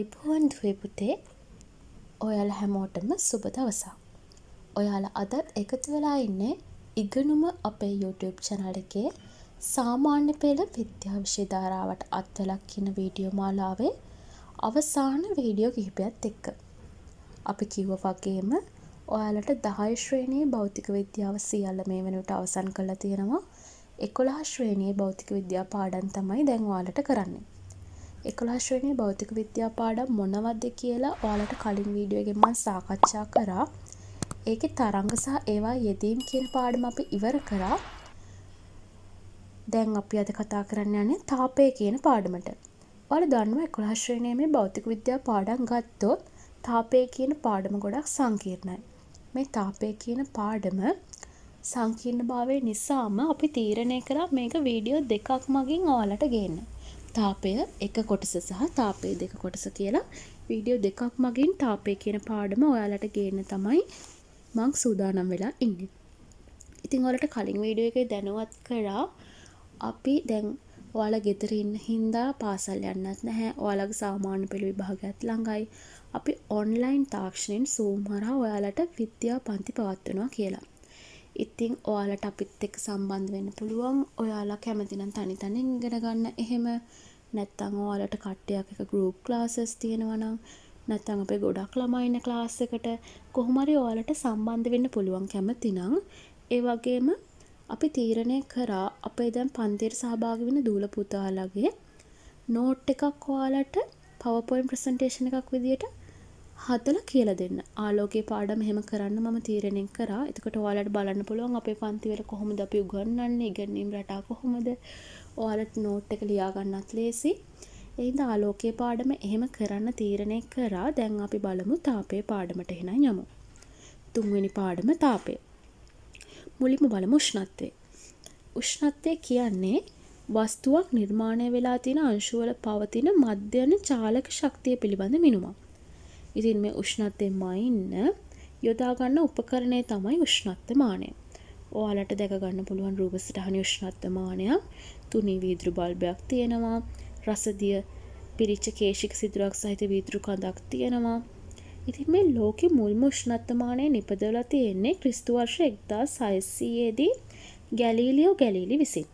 ආයිබෝවන් දුවේ පුතේ ඔයාලා හැමෝටම සුබ දවසක්. ඔයාලා අදත් එකතු වෙලා ඉන්නේ ඉගෙනුම අපේ YouTube channel එකේ සාමාන්‍ය පෙළ විද්‍යා විෂය ධාරාවට අත්වලක් කියන වීඩියෝ මාලාවේ අවසාන වීඩියෝ කිහිපයත් එක්ක. අපි කිව්ව වගේම ඔයාලට 10 ශ්‍රේණියේ භෞතික විද්‍යාව සියල්ල මේ වෙනකොට අවසන් කරලා තියෙනවා. 11 ශ්‍රේණියේ භෞතික විද්‍යා පාඩම් තමයි දැන් ඔයාලට කරන්නේ. එකොළහ ශ්‍රේණියේ භෞතික විද්‍යා පාඩම් මොනවද කියලා ඔයාලට කලින් වීඩියෝ එකෙන් මම සාකච්ඡා කරා. ඒකේ තරංග සහ ඒවා යෙදීම් කියන පාඩම අපි ඉවර කරා. දැන් අපි අද කතා කරන්න යන්නේ තාපය කියන පාඩමට. ඔයාලා දන්නවා 11 ශ්‍රේණියේ මේ භෞතික විද්‍යා පාඩම් ගත්තොත් තාපය කියන පාඩම ගොඩක් සංකීර්ණයි. මේ තාපය කියන පාඩම සංකීර්ණභාවය නිසාම අපි තීරණය කරා මේක වීඩියෝ දෙකක් මගින් ඔයාලට ගේන්න. තාපය එක කොටස සහ තාපය දෙක කොටස කියලා වීඩියෝ දෙකක් මගින් තාපය කියන පාඩම ඔයාලට ගේන්න තමයි මං සූදානම් වෙලා ඉන්නේ. ඉතින් ඔයාලට කලින් වීඩියෝ එකේ දැනුවත් කරා අපි දැන් ඔයාලා ගෙදර ඉන්න හින්දා පාසල් යන්නත් නැහැ. ඔයාලගේ සාමාන්‍ය පෙළ විභාගයත් ළඟයි. අපි ඔන්ලයින් තාක්ෂණයෙන් Zoom හරහා ඔයාලට විද්‍යා පන්ති පවත්වනවා කියලා. ඉතින් ඔයාලට අපිත් එක්ක සම්බන්ධ වෙන්න පුළුවන්. ඔයාලා කැමති නම් තනි තනියෙන් ඉගෙන ගන්න එහෙම නැත්නම් ඔයාලට කට්ටියක් එක ගෲප් ක්ලාසස් තියෙනවා නම් නැත්නම් අපේ ගොඩක් ළමයි ඉන්න ක්ලාස් එකට කොහොම හරි ඔයාලට සම්බන්ධ වෙන්න පුළුවන් කැමති නම් ඒ වගේම අපි තීරණය කරා අපේ දැන් පන්තියට සහභාගී වෙන දූල පුතාලගේ නෝට් එකක් ඔයාලට PowerPoint ප්‍රසන්ටේෂන් එකක් විදියට හදලා කියලා දෙන්න. ආලෝකයේ පාඩම එහෙම කරන්න මම තීරණය කරා. එතකොට ඔයාලට බලන්න පුළුවන් අපේ පන්තිවල කොහොමද අපි උගන්වන්නේ, ඉගෙනීම් රටා කොහොමද? ඔයාලට නෝට් එක ලියා ගන්නත් ලේසි. ඒ හින්දා ආලෝකයේ පාඩම එහෙම කරන්න තීරණය කරා. දැන් අපි බලමු තාපයේ පාඩමට එහෙනම් යමු. තුන්වෙනි පාඩම තාපය. මුලින්ම බලමු උෂ්ණත්වය. උෂ්ණත්වය කියන්නේ වස්තුවක් නිර්මාණය වෙලා තියෙන අංශුවල පවතින මධ්‍යන චාලක ශක්තිය පිළිබඳ මිනුමක්. ඉතින් මේ උෂ්ණත්වය මයින්න යොදාගන්න උපකරණය තමයි උෂ්ණත්වමානය. ඔයාලට දැකගන්න පුළුවන් රූප සිටහනි උෂ්ණත්වමානයක් තුනී වීදුරු බල්බයක් තියෙනවා රසදිය පිරිච්ච කේශික සිදුරක් සහිත වීදුරු කඳක් තියෙනවා. ඉතින් මේ ලෝකෙ මුල්ම උෂ්ණත්වමානය නිපදවලා තියෙන්නේ ක්‍රිස්තු වර්ෂ එක්දා සයිසයේදී ගැලීලියෝ ගැලීලි විසින්.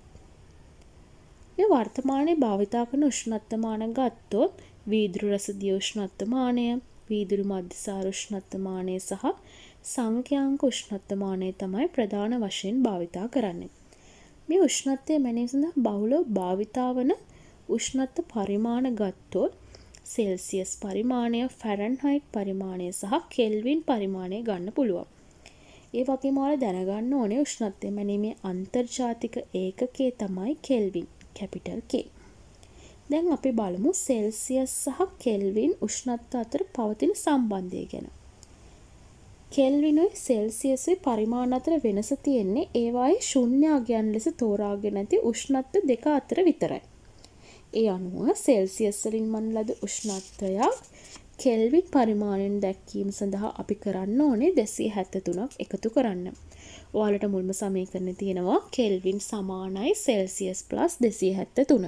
මේ වර්තමානය භාවිතා කරන උෂ්ණත්වමාන ගත්තොත් වීදුරු රසදිය උෂ්ණත්වමානය වීදුරු මධ්‍යසාර උෂ්ණත්වමානය සහ සංඛ්‍යාංක උෂ්ණත්වමානය තමයි ප්‍රධාන වශයෙන් භාවිතා කරන්නේ. මේ උෂ්ණත්වය මැනීම සඳහා බහුලව භාවිතා වන උෂ්ණත්ව පරිමාණ ගත්තොත් සෙල්සියස් පරිමාණය ෆැරන්හයිට් පරිමාණය සහ කෙල්වින් පරිමාණය ගන්න පුළුවන්. ඒ වගේම ඔයාලා දැනගන්න ඕනේ උෂ්ණත්වය මැනීමේ අන්තර්ජාතික ඒකකය තමයි කෙල්වින් කැපිටල් K. දැන් අපි බලමු සෙල්සියස් සහ කෙල්වින් උෂ්ණත්ව අතර පවතින සම්බන්ධය ගැන. කෙල්විනුයි සෙල්සියසුයි පරිමාණ අතර වෙනස තියෙන්නේ ඒවායේ ශුන්‍යාගයන් ලෙස තෝරාගෙන ඇති උෂ්ණත්ව දෙක අතර විතරයි. ඒ අනුව සෙල්සියස් වලින් මන් ලද උෂ්ණත්වයක් කෙල්වින් පරිමාණයෙන් දැක්වීම සඳහා අපි කරන්න ඕනේ දෙසිය හැත්ත තුනක් එකතු කරන්න. ඔයාලට මුල්ම සමීකරණ තියෙනවා කෙල්වින් සමානයි සෙල්සියස් ප්ලස් දෙසිය හැත්ත තුන.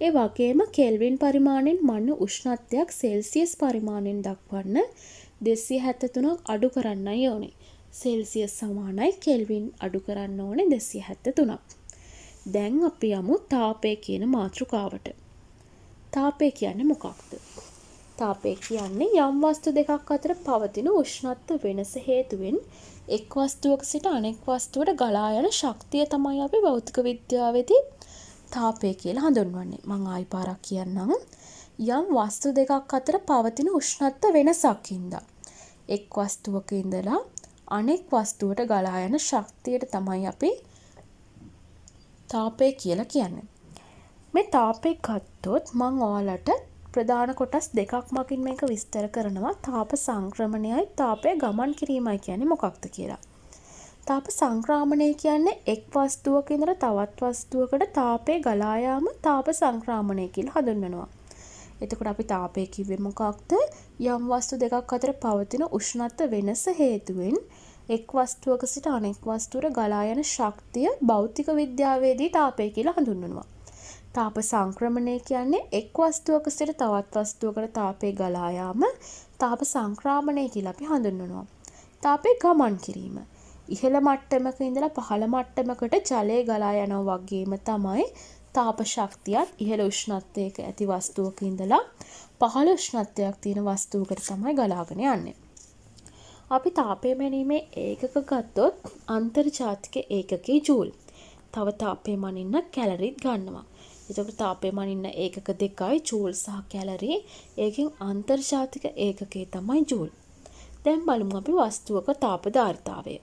ඒ වගේම කෙල්වින් පරිමාණයෙන් මන්න උෂ්ණත්වයක් සෙල්සියස් පරිමාණයෙන් දක්වන්න දෙසිය හැත්තතුනක් අඩු කරන්නයි ඕනේ. සෙල්සියස් සමානයි කෙල්වින් අඩු කරන්න ඕනේ දෙසිය හැත්ත තුනක්. දැන් අපි යමු තාපය කියන මාතෘකාවට. තාපය කියන්නේ මොකක්ද? තාපය කියන්නේ යම් වස්තු දෙකක් අතර පවතින උෂ්ණත්ව වෙනස හේතුවෙන් එක් වස්තුවක සිට අනෙක් වස්තුවට ගලා යන ශක්තිය තමයි අපි භෞතික විද්‍යාවේදී තාපය කියලා හඳුන්වන්නේ. මං ආයි පාරක් කියන්නම්. යම් වස්තු දෙකක් අතර පවතින උෂ්ණත්ව වෙනසක් හින්දා එක් වස්තුවක ඉඳලා අනෙක් වස්තුවට ගලා යන ශක්තියට තමයි අපි තාපය කියලා කියන්නේ. මේ තාපය ගත්තොත් මං ඔයාලට ප්‍රධාන කොටස් දෙකක් මගින් මේක විස්තර කරනවා තාප සංක්‍රමණයයි තාපය ගමන් කිරීමයි කියන්නේ මොකක්ද කියලා. තාප සංක්‍රාමණය කියන්නේ එක් වස්තුවක ඉඳලා තවත් වස්තුවකට තාපය ගලා යාම තාප සංක්‍රාමණය කියලා හඳුන්වනවා. එතකොට අපි තාපය කිව්වේ මොකක්ද? යම් වස්තු දෙකක් අතර පවතින උෂ්ණත්ව වෙනස හේතුවෙන් එක් වස්තුවක සිට අනෙක් වස්තුවට ගලා යන ශක්තිය භෞතික විද්‍යාවේදී තාපය කියලා හඳුන්වනවා. තාප සංක්‍රමණය කියන්නේ එක් වස්තුවක සිට තවත් වස්තුවකට තාපය ගලා යාම තාප සංක්‍රාමණය කියලා අපි හඳුන්වනවා. තාපය ගමන් කිරීම. ඉහළ මට්ටමක ඉඳලා පහළ මට්ටමකට ජලය ගලා යනවා වගේම තමයි තාප ශක්තියත් ඉහළ උෂ්ණත්වයක ඇති වස්තුවක ඉඳලා පහළ උෂ්ණත්වයක් තියෙන වස්තුවකට තමයි ගලාගෙන යන්නේ. අපි තාපය මැනීමේ ඒකක ගත්තොත් අන්තර්ජාතික ඒකකයේ ජූල්. තව තාපය මනින්න කැලරිත් ගන්නවා. එතකොට තාපය මනින්න ඒකක දෙකයි ජූල් සහ කැලරි. ඒකෙන් අන්තර්ජාතික ඒකකය තමයි ජූල්. දැන් බලමු අපි වස්තුවක තාප ධාරිතාවය.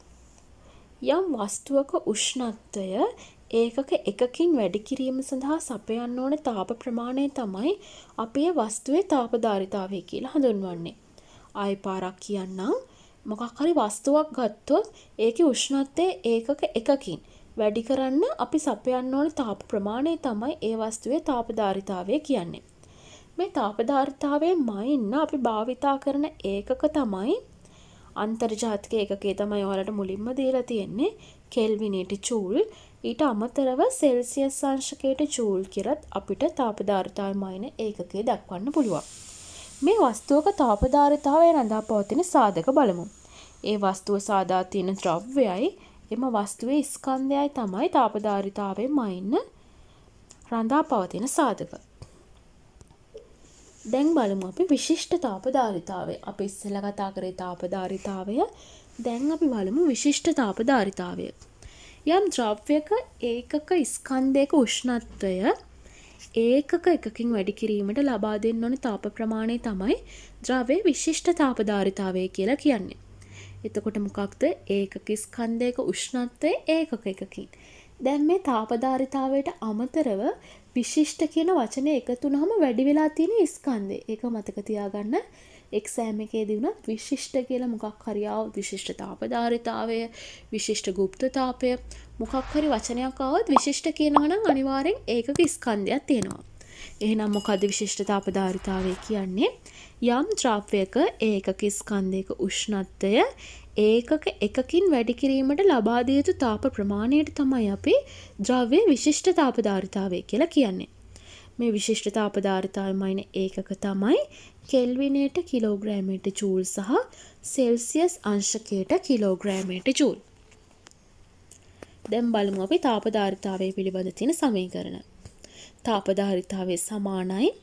යම් වස්තුවක උෂ්ණත්වය ඒකක එකකින් වැඩි කිරීම සඳහා සපයන්න ඕන තාප ප්‍රමාණය තමයි අපේ වස්තුවේ තාප ධාරිතාවය කියලා හඳුන්වන්නේ. ආයි පාරක් කියන්නම්. මොකක් හරි වස්තුවක් ගත්තොත් ඒකේ උෂ්ණත්වය ඒකක එකකින් වැඩි කරන්න අපි සපයන්න ඕන තාප ප්‍රමාණය තමයි ඒ වස්තුවේ තාපධාරිතාවය කියන්නේ. මේ තාපධාරිතාවය මයින්න අපි භාවිතා කරන ඒකක තමයි අන්තර්ජාතික ඒකකේ තමයි ඔයාලට මුලින්ම දීලා තියෙන්නේ කෙල්විනේට චූල් ඊට අමතරව සෙල්සියස් අංශකයට චූල් කියලත් අපිට තාපධාරිතාවය මයින ඒකකේ දක්වන්න පුළුවන්. මේ වස්තුවක තාපධාරිතාවය රඳා පවතින සාධක බලමු. ඒ වස්තුව සාදා තියෙන ද්‍රව්‍යයයි එම වස්තුවේ ස්කන්ධයයි තමයි තාපධාරිතාවයෙන් මයින්න රඳා පවතින සාධක. දැන් බලමු අපි විශිෂ්ට තාපධාරිතාවය. අපි ඉස්සෙල්ලා කතා කරේ තාපධාරිතාවය. දැන් අපි බලමු විශිෂ්ට තාපධාරිතාවය. යම් ද්‍රව්‍යක ඒකක ස්කන්ධයක උෂ්ණත්වය ඒකක එකකින් වැඩි කිරීමට ලබා දෙන්න ඕන තාප ප්‍රමාණය තමයි ද්‍රව්‍යයේ විශිෂ්ට තාපධාරිතාවය කියලා කියන්නේ. එතකොට මොකක්ද ඒකක ස්කන්ධයක උෂ්ණත්වය ඒකක එකකින්. දැන් මේ තාපධාරිතාවයට අමතරව විශිෂ්ට කියන වචනය එකතු වුණාම වැඩි වෙලා තියෙන ස්කන්ධය. ඒක මතක තියාගන්න. එක්සෑම් එකේදී වුණත් විශිෂ්ට කියලා මොකක් හරි ආවොත් විශිෂ්ට තාපධාරිතාවය, විශිෂ්ට ගුප්තතාපය මොකක් හරි වචනයක් ආවොත් විශිෂ්ට කියනවා නම් අනිවාර්යෙන් ඒකක ස්කන්ධයක් තියෙනවා. එහෙනම් මොකද්ද විශිෂ්ට තාපධාරිතාවය කියන්නේ? යම් ද්‍රව්‍යයක ඒකක ස්කන්ධයක උෂ්ණත්වය ඒකක එකකින් වැඩි කිරීමට ලබා දිය යුතු තාප ප්‍රමාණයට තමයි අපි ද්‍රව්‍ය විශිෂ්ට තාපධාරිතාවය කියලා කියන්නේ. මේ විශිෂ්ට තාපධාරිතාවය මයින ඒකක තමයි කෙල්විනයට කිලෝග්‍රෑමයට ජූල් සහ සෙල්සියස් අංශකයට කිලෝග්‍රෑමයට ජූල්. දැන් බලමු අපි තාපධාරිතාවය පිළිබඳ තියෙන සමීකරණ. තාපධාරිතාවය සමානයි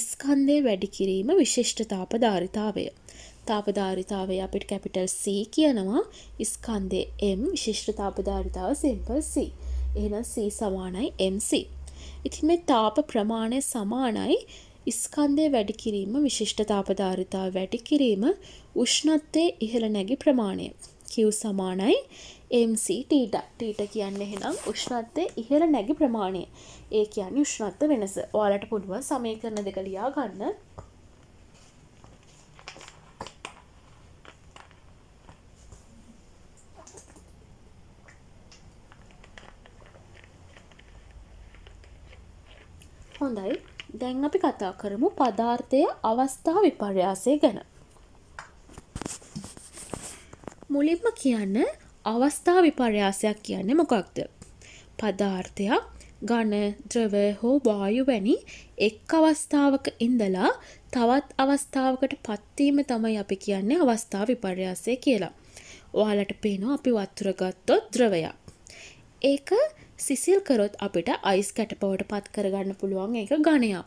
ස්කන්ධය වැඩි කිරීම විශිෂ්ට තාපධාරිතාවය. තාපධාරිතාවය අපිට කැපිටල් C කියනවා ස්කන්ධය M විශිෂ්ට තාපධාරිතාව සිම්පල් C. එහෙනම් C සමානයි MC. ඉතින් මේ තාප ප්‍රමාණය සමානයි ස්කන්ධය වැඩි කිරීම විශිෂ්ට තාපධාරිතාව වැඩි කිරීම උෂ්ණත්වයේ ඉහළ නැගි ප්‍රමාණය. Q සමානයි MC ටීට ටීට කියන්න එහෙනම් උෂ්ණත්වය ඉහළ නැගි ප්‍රමාණය ඒ කියන්නේ උෂ්ණත්ව වෙනස ඔයාලට පුළුවන් සමීකරණ දෙක ලියා ගන්න හොඳයි දැන් අපි කතා කරමු පදාර්ථය අවස්ථා විපර්යාසය ගැන මුලින්ම කියන්න අවස්ථා විපර්යාසයක් කියන්නේ මොකක්ද? පදාර්ථයක් ඝන, ද්‍රව හෝ වායු වැනි එක් අවස්ථාවක ඉඳලා තවත් අවස්ථාවකට පත්වීම තමයි අපි කියන්නේ අවස්ථා විපර්යාසය කියලා. ඔයාලට පේනවා අපි වතුර ගත්තොත් ද්‍රවයක්. ඒක සිසිල් කරොත් අපිට අයිස් කැට බවට පත් කරගන්න පුළුවන් ඒක ඝනයක්.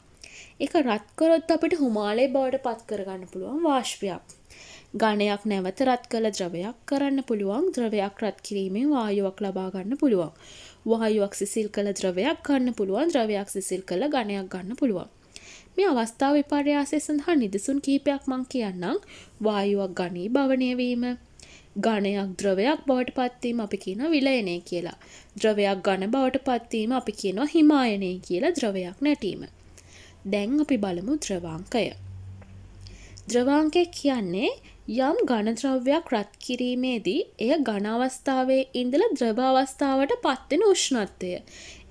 ඒක රත් කරොත් අපිට හුමාලේ බවට පත් කරගන්න පුළුවන් වාෂ්පයක්. ඝනයක් නැවත රත් කළ ද්‍රවයක් කරන්න පුළුවන් ද්‍රවයක් රත් කිරීමෙන් වායුවක් ලබා ගන්න පුළුවන්. වායුවක් සිසිල් කළ ද්‍රවයක් ගන්න පුළුවන් ද්‍රවයක් සිසිල් කළ ඝනයක් ගන්න පුළුවන්. මේ අවස්ථාව විපර්යාසය සඳහා නිදසුන් කීපයක් මං කියන්නම් වායුවක් ගනී භවනය වීම ඝනයක් ද්‍රවයක් බවට පත්වීම අපි කියන විලයනය කියලා. ද්‍රවයක් ඝන බවට පත්වීම අපි කියනවා හිමායනය කියලා ද්‍රවයක් නැටීම. දැන් අපි බලමු ද්‍රවාංකය. ද්‍රවාංකය කියන්නේ යම් ඝනද්‍රව්‍යයක් රත් කිරීමේදී එය ඝන අවස්ථාවේ ඉඳලා ද්‍රව අවස්ථාවට පත්වෙන උෂ්ණත්වය.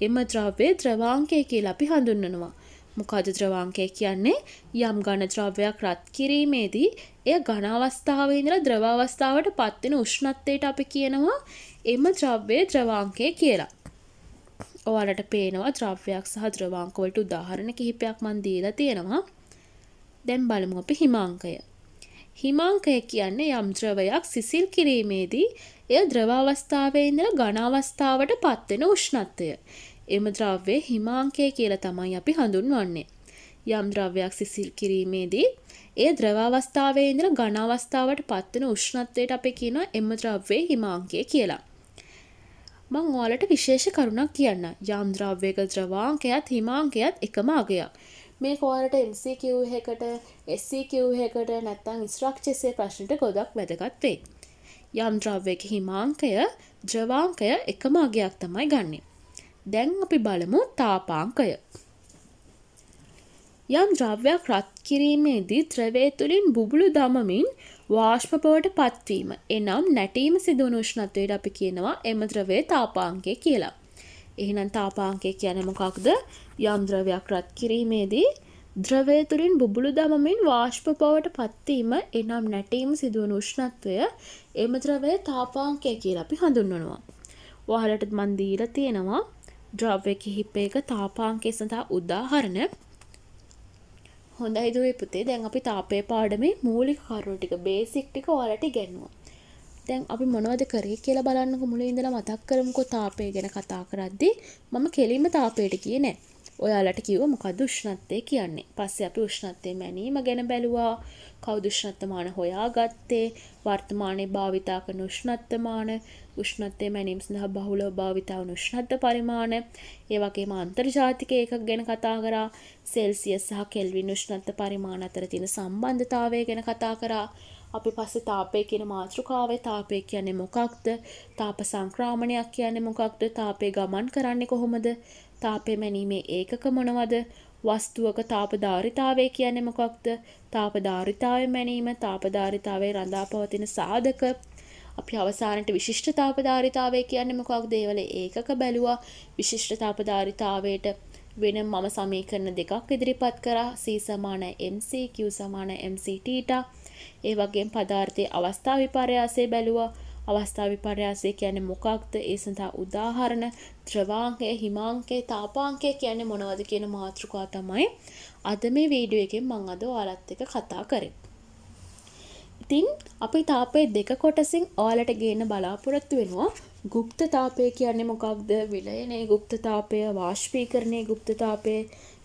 එම ද්‍රව්‍යය ද්‍රවාංකය කියලා අපි හඳුන්වනවා. මොකද ද්‍රවාංකය කියන්නේ යම් ඝන ද්‍රව්‍යයක් රත් කිරීමේදී එය ඝන අවස්ථාවේ ඉඳලා ද්‍රව අවස්ථාවට පත්වෙන උෂ්ණත්වයට අපි කියනවා එම ද්‍රව්‍යයේ ද්‍රවාංකය කියලා. ඔයාලට පේනවා ද්‍රව්‍යයක් සහ ද්‍රවාංක වලට උදාහරණ කිහිපයක් මන් දීලා තියෙනවා. දැන් බලමු අපි හිමාංකය. හිමාංකය කියන්නේ යම් ද්‍රවයක් සිසිල් කිරීමේදී එය ද්‍රව අවස්ථාවේ ඉඳලා ඝන අවස්ථාවට පත්වෙන උෂ්ණත්වය. එම ද්‍රව්‍ය හිමාංකය කියලා තමයි අපි හඳුන්වන්නේ. යම් ද්‍රව්‍යයක් සිසිල් කිරීමේදී ඒ ද්‍රව අවස්ථාවේ ඉඳලා ඝන අවස්ථාවට පත්වෙන උෂ්ණත්වයට අපි කියනවා එම ද්‍රව්‍යයේ හිමාංකය කියලා. මං ඔයාලට විශේෂ කරුණක් කියන්න. යම් ද්‍රව්‍යයක ද්‍රවාංකයත් හිමාංකයත් එකම අගයක්. මේක ඔයාලට MCQ එකකට SCQ එකකට නැත්නම් ස්ට්‍රක්චර්ස් ප්‍රශ්නට ගොඩක් වැදගත් වෙයි. යම් ද්‍රව්‍යයක හිමාංකය ද්‍රවාංකය එකම අගයක් තමයි ගන්නෙ. දැන් අපි බලමු තාපාංකය. යම් ද්‍රව්‍යයක් රත් කිරීමේදී ද්‍රවය තුළින් බුබුලු දමමින් වාශ්ම බවට පත්වීම එනම් නැටීම සිදුවන උෂ්ණත්වයට අපි කියනවා එම ද්‍රවය තාපාංකය කියලා. එහෙනම් තාපාංකය කියන මොකක්ද යම් ද්‍රවයක් රත් කිරීමේදී ද්‍රවය තුළින් බුබුලු දමමින් වාශ්ප බවට පත්වීම එනම් නැටීම සිදුවන උෂ්ණත්වය එම ද්‍රවය තාපාංකය කියලා අපි හඳුන්වනවා. ඔයාලට මන් දීලා තියෙනවා ද්‍රව්‍ය කිහිපයක තාපාංකය සඳහා උදාහරණ හොඳයි දුවේ පුතේ දැන් අපි තාපය පාඩමේ මූලික කරුණු ටික බේසික් ටික ඔයාලට ඉගෙනුවා. දැන් අපි මොනවද කරේ කියලා බලන්නකො මුලින් ඉඳලා මතක් කරමුකෝ තාපය ගැන කතා කරද්දී මම කෙලින්ම තාපයට ගියේ නෑ. ඔයාලට කිව්වා මොකද්ද උෂ්ණත්වය කියන්නේ. පස්සේ අපි උෂ්ණත්වය මැනීම ගැන බැලුවා. කවුද උෂ්ණත්වමාන හොයාගත්තේ? වර්තමානයේ භාවිතා කරන උෂ්ණත්වමාන උෂ්ණත්වය මැනීම සඳහා බහුලව භාවිතා වන උෂ්ණත්ව පරිමාණ ඒ වගේම අන්තර්ජාතික ඒකක් ගැන කතා කරා සෙල්සියස් සහ කෙල්වින් උෂ්ණත්ව පරිමාණ අතර තියෙන සම්බන්ධතාවය ගැන කතා කරා. අපි පස්සේ තාපය කියන මාතෘකාවේ තාපය කියන්නේ මොකක්ද? තාප සංක්‍රාමණයක් කියන්නේ මොකක්ද? තාපය ගමන් කරන්නේ කොහොමද? තාපය මැනීමේ ඒකක මොනවද? වස්තුවක තාපධාරිතාවය කියන්නේ මොකක්ද? තාපධාරිතාවය මැනීම තාපධාරිතාවේ රඳා පවතින සාධක අපි අවසානට විශිෂ්ටතාපධාරිතාවය කියන්නේ මොකක්ද? ඒවල ඒකක බැලුවා. විශිෂ්ටතාපධාරිතාවයට වෙන මම සමීකරණ දෙකක් ඉදිරිපත් කරා. C සමාන MC Q සමාන MC ටීටා ඒ වගේම පදාර්ථයේ අවස්ථා විපර්යාසය බැලුවා. අවස්ථා විපර්යාසය කියන්නේ මොකක්ද? ඒ සඳහා උදාහරණ ද්‍රවාංකය හිමාංකය තාපාංකය කියන්නේ මොනවද කියන මාතෘකා තමයි අද මේ වීඩියෝ එකෙන් මං අද ඔයාලත් එක්ක කතා කරේ ඉතින් අපි තාපය දෙක කොටසින් ඔයාලට ගේන්න බලාපොරොත්තු වෙනවා. ගුප්ත තාපය කියන්නේ මොකක්ද? විලයනේ ගුප්තතාපය වාශ්පීකරණය ගුප්තතාපය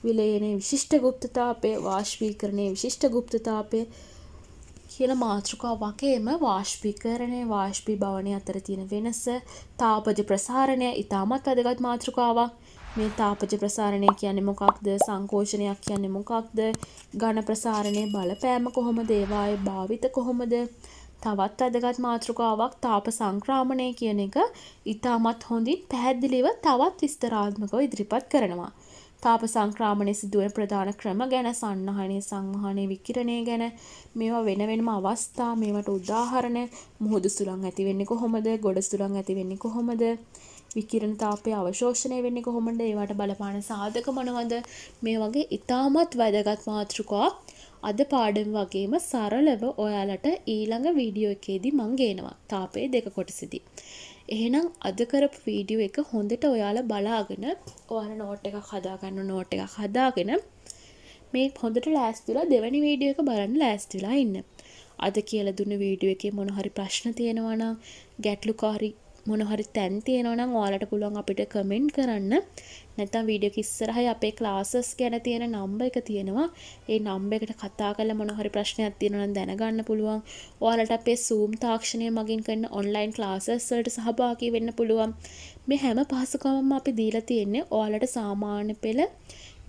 විලයනේ විශිෂ්ට ගුප්තතාපය වාශ්පීකරණය විශිෂ්ට ගුප්තතාපය කියන මාතෘකා වගේම වාශ්පීකරණය වාශ්පී භවනය අතර තියෙන වෙනස තාපජ ප්‍රසාරණය ඉතාමත් වැදගත් මාතෘකාවක්. මේ තාපජ ප්‍රසාරණය කියන්නේ මොකක්ද? සංකෝෂණයක් කියන්නේ මොකක්ද? ඝන ප්‍රසාරණය බලපෑම කොහොමද? ඒවායේ භාවිත කොහොමද? තවත් වැදගත් මාතෘකාවක් තාප සංක්‍රාමණය කියන එක ඉතාමත් හොඳින් පැහැදිලිව තවත් විස්තරාත්මකව ඉදිරිපත් කරනවා. තාප සංක්‍රාමණය සිදුවන ප්‍රධාන ක්‍රම ගැන සන්නහනය සංවහනය විකිරණය ගැන මේවා වෙන වෙනම අවස්ථා මේවට උදාහරණ මුහුදු සුළං ඇතිවෙන්නේ කොහොමද? ගොඩ සුළං ඇතිවෙන්නේ කොහොමද? විකිරණ තාපය අවශෝෂණය වෙන්නේ කොහොමද ඒවට බලපාන සාධක මොනවද මේ වගේ ඉතාමත් වැදගත් මාතෘකා අද පාඩම් වගේම සරලව ඔයාලට ඊළඟ වීඩියෝ එකේදී මං ගේනවා තාපයේ දෙක කොටසදී. එහෙනම් අද කරපු වීඩියෝ එක හොඳට ඔයාලා බලාගෙන ඔයාලා නෝට් එකක් හදාගන්න නෝට් එකක් හදාගෙන මේ හොඳට ලෑස්තිලා දෙවැනි වීඩියෝ එක බලන්න ලෑස්තිලා ඉන්න. අද කියලා දුන්න වීඩියෝ එකේ මොන හරි ප්‍රශ්න තියෙනවා නම් ගැටලුකාරී මොන හරි තැන් තියෙනවා නම් ඔයාලට පුළුවන් අපිට කමෙන්ට් කරන්න. නැත්නම් වීඩියෝ එක ඉස්සරහයි අපේ ක්ලාසස් ගැන තියෙන නම්බර් එක තියෙනවා. ඒ නම්බර් එකට කතා කරලා මොන හරි ප්‍රශ්නයක් තියෙනවා නම් දැනගන්න පුළුවන්. ඔයාලට අපේ Zoom තාක්ෂණය මගින් කරන ඔන්ලයින් ක්ලාසස් වලට සහභාගී වෙන්න පුළුවන්. මේ හැම පහසුකමක්ම අපි දීලා තියෙන්නේ ඔයාලට සාමාන්‍ය පෙළ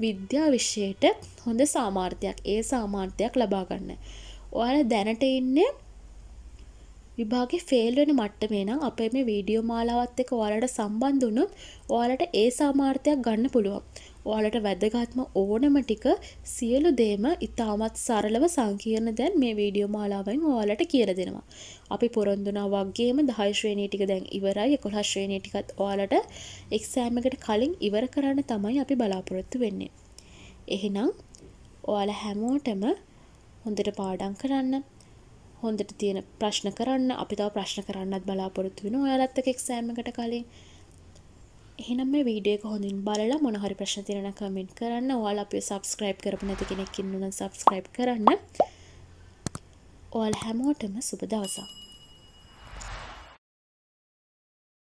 විද්‍යා විෂයට හොඳ සාමාර්ථයක් ඒ සාමාර්ථයක් ලබා ගන්න. ඔයාලා දැනට ඉන්නේ විභාගේ ෆේල් වෙන මට්ටමේ නම් අපේ මේ වීඩියෝ මාලාවත් එක්ක ඔයාලට සම්බන්ධ වුණොත් ඔයාලට ඒ සාමාර්ථයක් ගන්න පුළුවන්. ඔයාලට වැදගත්ම ඕනම ටික සියලු දේම ඉතාමත් සරලව සංකීර්ණ දැන් මේ වීඩියෝ මාලාවෙන් ඔයාලට කියලා දෙනවා. අපි පොරොන්දු වුණා වගේම 10 ශ්‍රේණිය ටික දැන් ඉවරයි 11 ශ්‍රේණිය ටිකත් ඔයාලට එක්සෑම් එකට කලින් ඉවර කරන්න තමයි අපි බලාපොරොත්තු වෙන්නේ. එහෙනම් ඔයාලා හැමෝටම හොඳට පාඩම් කරන්න හොඳට තියෙන ප්‍රශ්න කරන්න අපි තව ප්‍රශ්න කරන්නත් බලාපොරොත්තු වෙන ඔයාලත් එක්ක එක්සෑම් එකට කලින් එහෙනම් මේ වීඩියෝ එක හොඳින් බලලා මොන හරි ප්‍රශ්න තියෙනවා නම් කමෙන්ට් කරන්න. ඔයාලා අපිව සබ්ස්ක්‍රයිබ් කරපු නැති කෙනෙක් ඉන්නවා නම් සබ්ස්ක්‍රයිබ් කරන්න. ඔයාලා හැමෝටම සුබ දවසක්.